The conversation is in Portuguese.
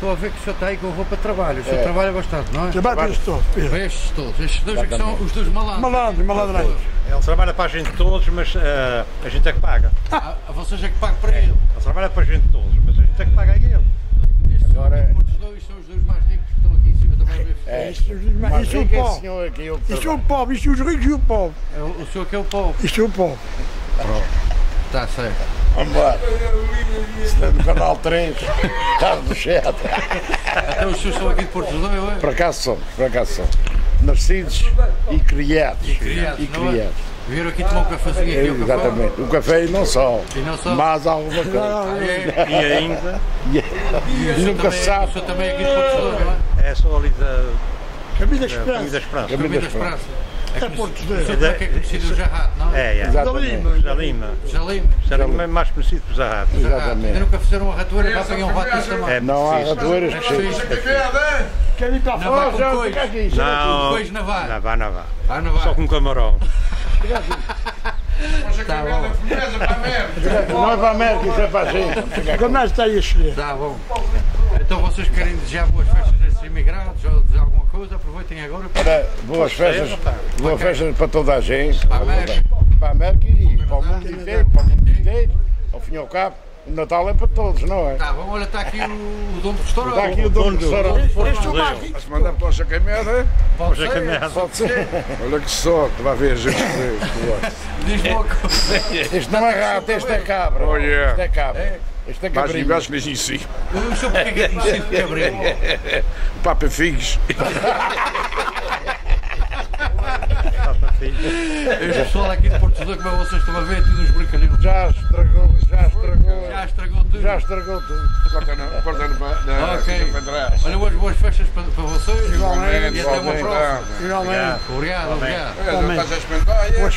estou a ver que o senhor está aí com roupa de trabalho. O senhor É. trabalha bastante, não é? Trabalho estou. Estes todos. Estes dois é que são os dos malandros. Malandro, malandrões. Ele trabalha para a gente todos, mas eh, a gente é que paga. Ah, vocês é que pagam para ele. Ele trabalha para a gente todos, mas a gente é que paga a ele. Estes Agora é- dois são os dois mais ricos que estão aqui em cima também a ver. É. Isso, Mas isso é o povo. Isso é o trabalha. povo, isso é os ricos e o povo. É o, senhor que é o povo. Isso é o povo. Está certo. Vamos. Isto é do canal 3, Casa do Chat. Então os senhores são aqui de Porto Judeu, é? Por acaso somos, por acaso somos. Nascidos e criados. criados, E é? criados. Vieram aqui tomar um cafezinho aqui café? Exatamente. O café e não só. E não só? Mas alguma coisa. Ah, é? E ainda E o senhor Nunca também- sabe. O senhor também é aqui de Porto Judeu, não é? é só ali da, Camisa da. Comida Esperança. Caminho Caminho das da Praças. Esperança. É Porto O Judeu. senhor também que é conhecido o Jarrato, não é? É, é. Exatamente. Jalima. Jalim. Jalima é mais conhecido que o Zarrato. Exatamente. Ainda nunca fizeram uma ratoeira para apanhar um rato tamanho. É Não há ratoeiras É. Quer ir para Não fora? já cois. fica aqui, já Não, Cois não vai. não vai, não vai. Não vai. Só com camarão. Tá bom. Não é para a América, isso é para a gente. Aqui. Como é que está aí a chegar? Tá bom. Então vocês querem desejar boas festas a esses imigrantes Aproveitem agora para Boas festas, boas festas para toda a gente. a América. Para a América e para o mundo inteiro, para o mundo inteiro. Ao fim e ao cabo, o Natal é para todos, não é? Tá bom, olha, está aqui o, o dono do restaurante. Está aqui o dono do restaurante. Este é o mais rico. Se mandar para o Chacameda, Pode é ser. Pode ser. olha que sorte, lá ver a gente ver. Diz-me uma coisa. Este não é rato, este é cabra. Oh, yeah. Este é cabra. Este é Mais cabrinho. mas em si. O senhor porque é que é conhecido de cabrinho? Papa Figos. Este pessoal aqui de Porto Judeu, como vocês estão a ver, é tudo uns brincalhões. Já estragou, já estragou. Já estragou tudo. Já estragou tudo. Corta no, corta no, na, Ok. para trás. Olha, boas, boas festas para, para vocês. Igualmente, E até uma próxima. Igualmente. Obrigado, obrigado. É, experimentar, é? Boas